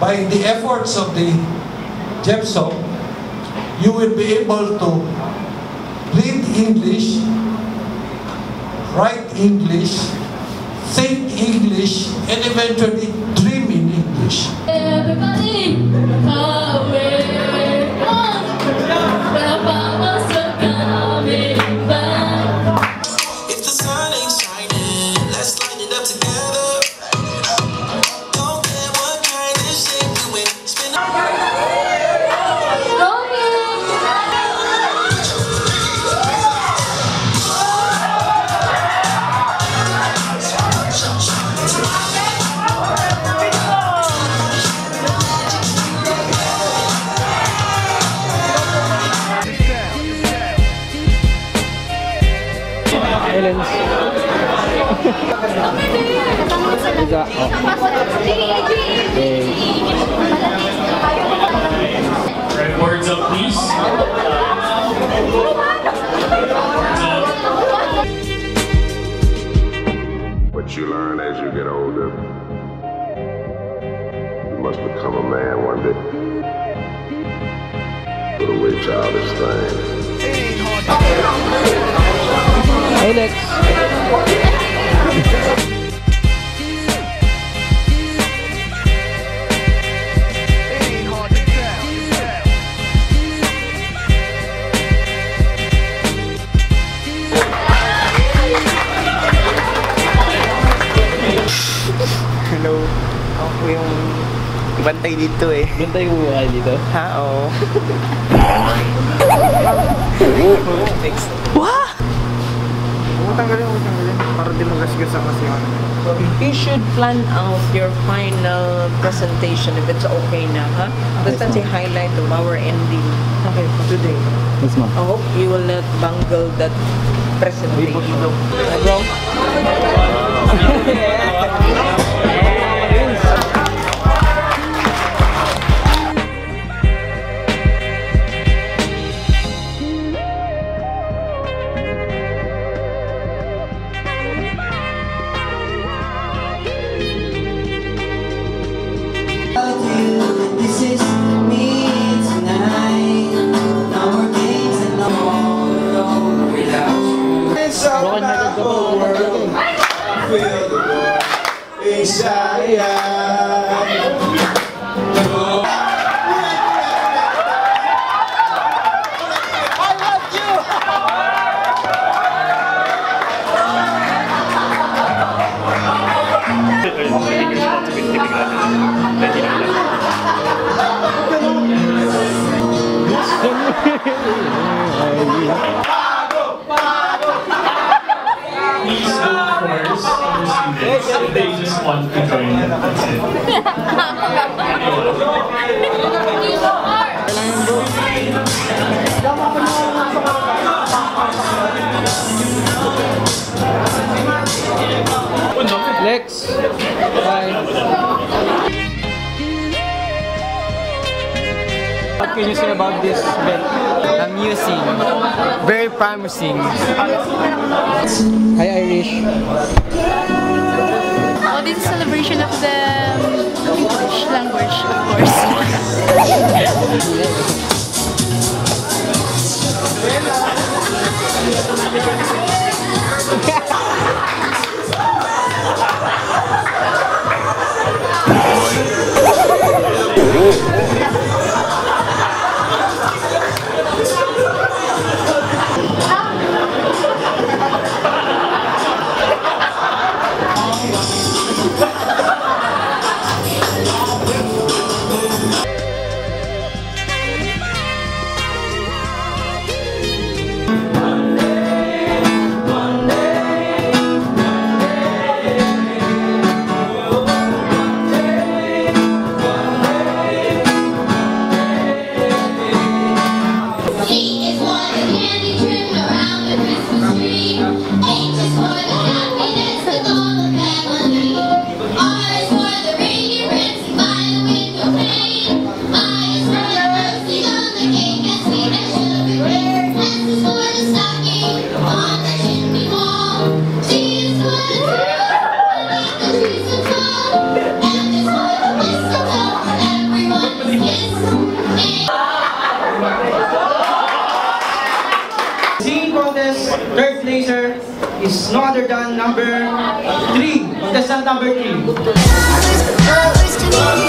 by the efforts of the GEPSO, you will be able to read English, write English, think English, and eventually dream in English. Everybody, Elens. Iga. Words up, please. What you learn as you get older, you must become a man one day. Put away childish things. Hey, Lex. Hello. Ako yung bantay dito eh. Bantay mo ba dito? Ha? Oo. Next. Wah! Tanggalin, huwag tanggalin. Para di magasgas ang kasi ano. You should plan out your final presentation if it's okay na, ha? Because that's a highlight of our ending. Okay. Today. Yes, ma'am. I hope you will not bungle that presentation. Hey, bro. Sayang. can you say about this? Amusing. Very promising. Hi, Irish. Oh, this is celebration of the English language, of course. Yeah. is no other than number 3. Contestant number 3.